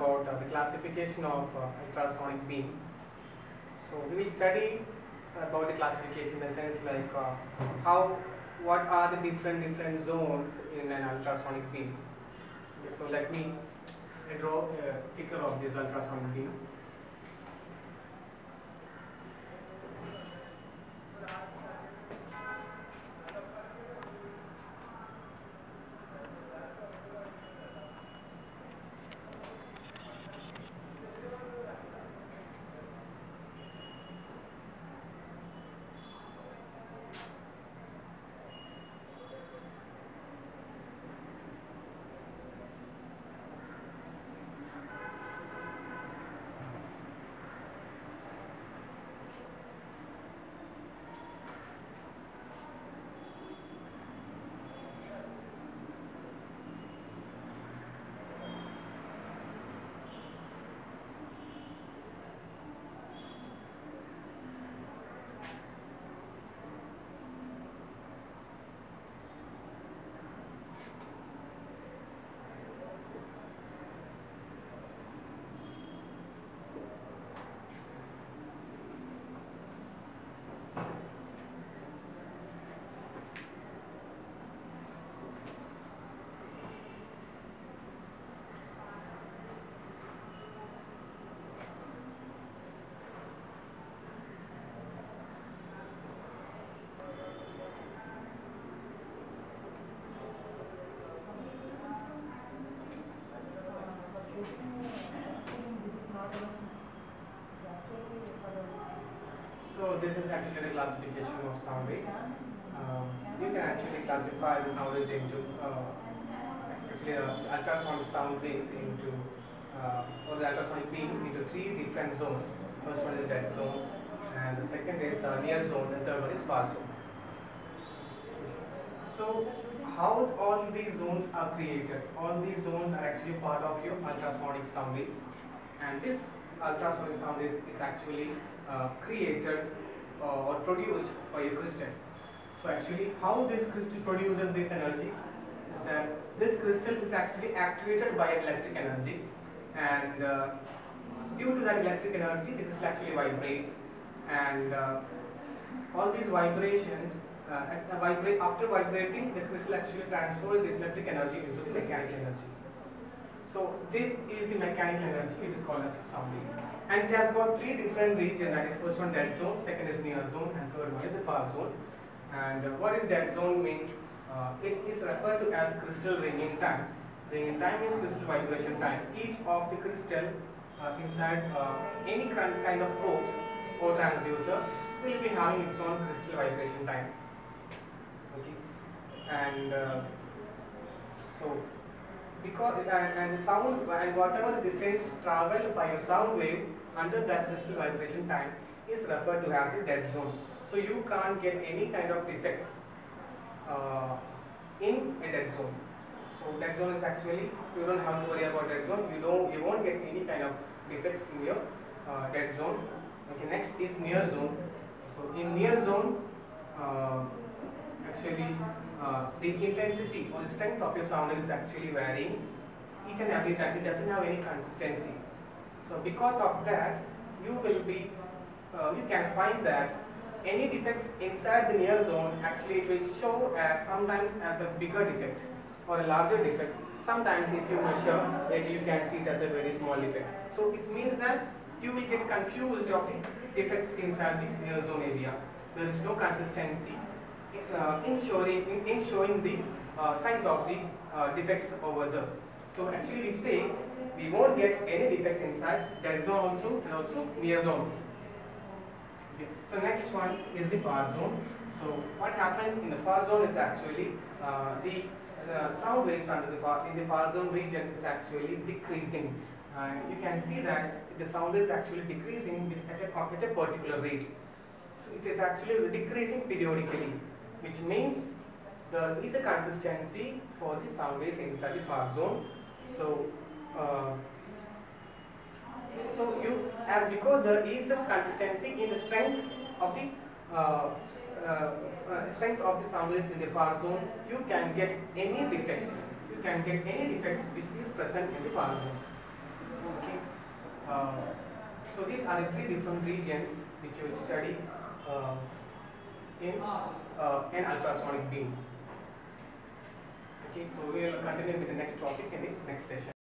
about uh, the classification of uh, ultrasonic beam. So we will study about the classification in the sense like uh, how, what are the different different zones in an ultrasonic beam. Okay, so let me draw a figure of this ultrasonic beam. So this is actually the classification of sound waves. Um, you can actually classify the sound waves into uh, actually uh, ultrasonic sound waves into uh, or the ultrasonic beam into three different zones. First one is the dead zone, and the second is uh, near zone, and third one is far zone. So how all these zones are created? All these zones are actually part of your ultrasonic sound waves, and this ultrasonic sound waves is actually uh, created uh, or produced by a crystal. So actually how this crystal produces this energy is that this crystal is actually actuated by electric energy and uh, due to that electric energy the crystal actually vibrates and uh, all these vibrations uh, vibrate after vibrating the crystal actually transfers this electric energy into the mechanical energy. So this is the mechanical energy which is called as waves. And it has got three different regions that is first one dead zone, second is near zone and third one is the far zone. And uh, what is dead zone means uh, it is referred to as crystal ringing time. Ringing time is crystal vibration time. Each of the crystal uh, inside uh, any kind, kind of probes or transducer will be having its own crystal vibration time. Okay. And uh, so because and, and the sound and whatever the distance traveled by a sound wave under that crystal vibration time is referred to as the dead zone. So you can't get any kind of defects uh, in a dead zone. So dead zone is actually you don't have to worry about dead zone. You don't you won't get any kind of defects in your uh, dead zone. Okay, next is near zone. So in near zone, uh, actually uh, the intensity or the strength of your sound is actually varying each and every time. It doesn't have any consistency. So because of that, you will be, uh, you can find that any defects inside the near zone actually it will show as sometimes as a bigger defect or a larger defect. Sometimes if you measure it, you can see it as a very small defect. So it means that you will get confused of the defects inside the near zone area. There is no consistency uh, in showing in, in showing the uh, size of the uh, defects over there. So actually we say we won't get any defects inside dead zone also and also near zone. Okay. So next one is the far zone. So what happens in the far zone is actually uh, the uh, sound waves under the far in the far zone region is actually decreasing. You can see that the sound is actually decreasing at a, at a particular rate. So it is actually decreasing periodically, which means there is a consistency for the sound waves inside the far zone. So, uh, so you as because there is this consistency in the strength of the uh, uh, uh, strength of the sound waves in the far zone, you can get any defects. You can get any defects which is present in the far zone. Okay. Uh, so these are the three different regions which you will study uh, in uh, an ultrasonic beam. Okay, so we will continue with the next topic in the next session.